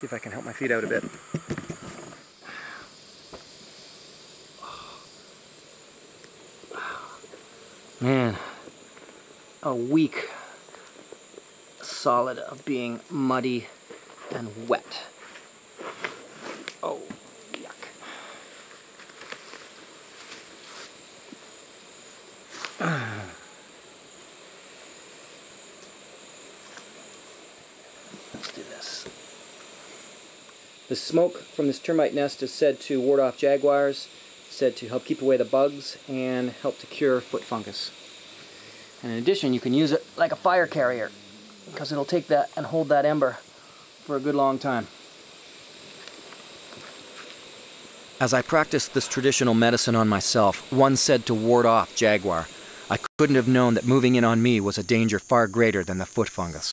See if I can help my feet out a bit. Man, a week solid of being muddy and wet. Oh, yuck. Let's The smoke from this termite nest is said to ward off jaguars, said to help keep away the bugs, and help to cure foot fungus. And in addition, you can use it like a fire carrier, because it'll take that and hold that ember for a good long time. As I practiced this traditional medicine on myself, one said to ward off jaguar. I couldn't have known that moving in on me was a danger far greater than the foot fungus.